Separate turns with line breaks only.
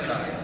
चालेल